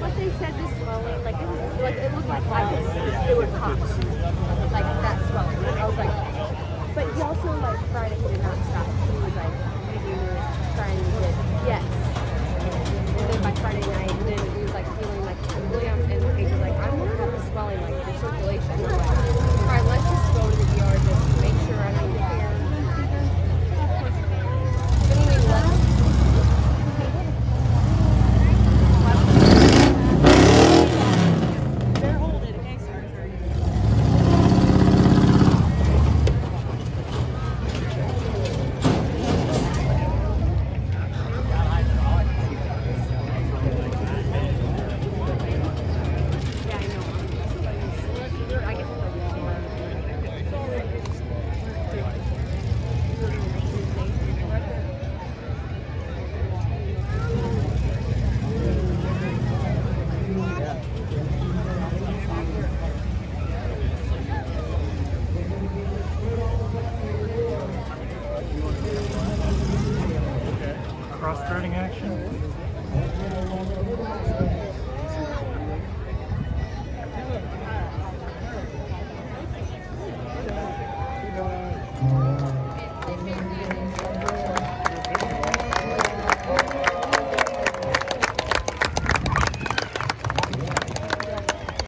What they said this swelling, like it, was, like it looked like I like it, would pop, like that swelling. I was like, but he also like Friday did not stop. He was like using it, trying to get yes. And then by Friday cross-threading action.